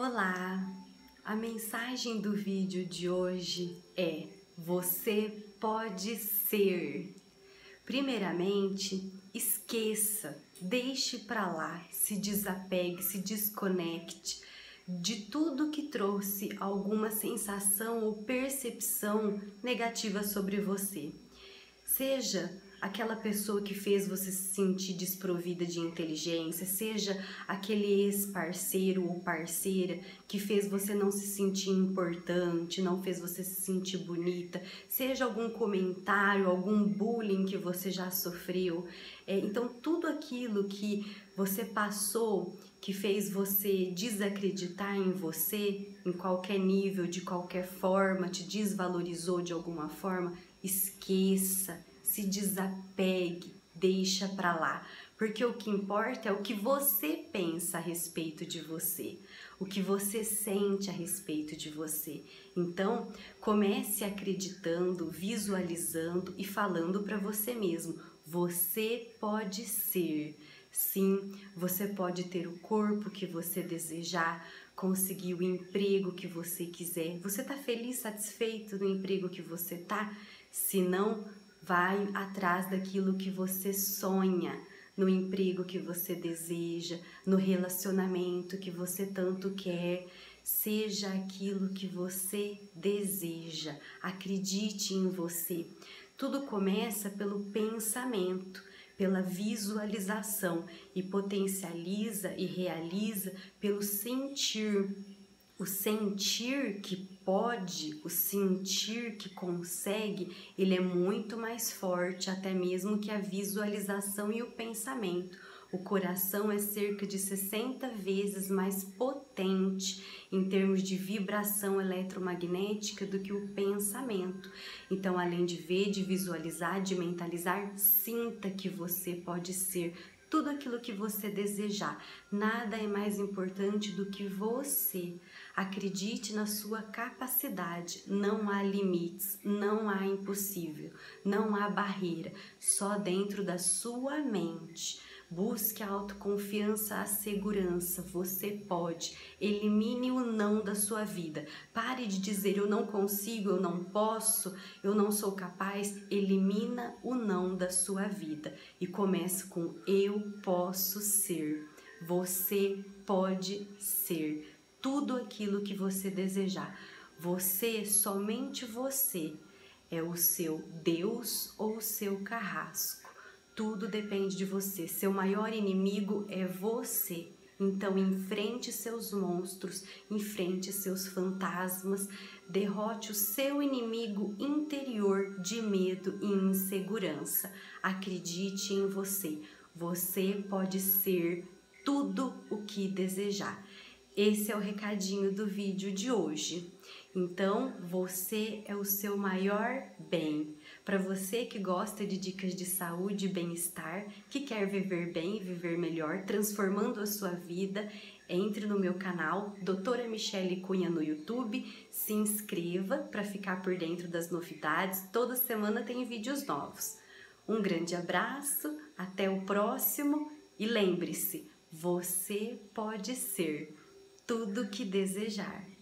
Olá! A mensagem do vídeo de hoje é: Você pode ser. Primeiramente, esqueça, deixe para lá, se desapegue, se desconecte de tudo que trouxe alguma sensação ou percepção negativa sobre você. Seja aquela pessoa que fez você se sentir desprovida de inteligência, seja aquele ex-parceiro ou parceira que fez você não se sentir importante, não fez você se sentir bonita, seja algum comentário, algum bullying que você já sofreu. É, então, tudo aquilo que você passou que fez você desacreditar em você, em qualquer nível, de qualquer forma, te desvalorizou de alguma forma, esqueça se desapegue, deixa para lá, porque o que importa é o que você pensa a respeito de você, o que você sente a respeito de você. Então, comece acreditando, visualizando e falando para você mesmo: você pode ser. Sim, você pode ter o corpo que você desejar, conseguir o emprego que você quiser. Você está feliz, satisfeito no emprego que você está? Se não, Vai atrás daquilo que você sonha, no emprego que você deseja, no relacionamento que você tanto quer. Seja aquilo que você deseja. Acredite em você. Tudo começa pelo pensamento, pela visualização e potencializa e realiza pelo sentir o sentir que pode, o sentir que consegue, ele é muito mais forte até mesmo que a visualização e o pensamento. O coração é cerca de 60 vezes mais potente em termos de vibração eletromagnética do que o pensamento. Então, além de ver, de visualizar, de mentalizar, sinta que você pode ser tudo aquilo que você desejar. Nada é mais importante do que você. Acredite na sua capacidade. Não há limites, não há impossível, não há barreira, só dentro da sua mente. Busque a autoconfiança, a segurança. Você pode. Elimine o não da sua vida. Pare de dizer eu não consigo, eu não posso, eu não sou capaz. Elimina o não da sua vida e comece com eu posso ser. Você pode ser tudo aquilo que você desejar. Você, somente você, é o seu Deus ou o seu carrasco. Tudo depende de você. Seu maior inimigo é você. Então, enfrente seus monstros, enfrente seus fantasmas, derrote o seu inimigo interior de medo e insegurança. Acredite em você. Você pode ser tudo o que desejar. Esse é o recadinho do vídeo de hoje. Então, você é o seu maior bem. Para você que gosta de dicas de saúde e bem-estar, que quer viver bem viver melhor, transformando a sua vida, entre no meu canal, Doutora Michele Cunha no YouTube, se inscreva para ficar por dentro das novidades. Toda semana tem vídeos novos. Um grande abraço, até o próximo e lembre-se, você pode ser tudo que desejar.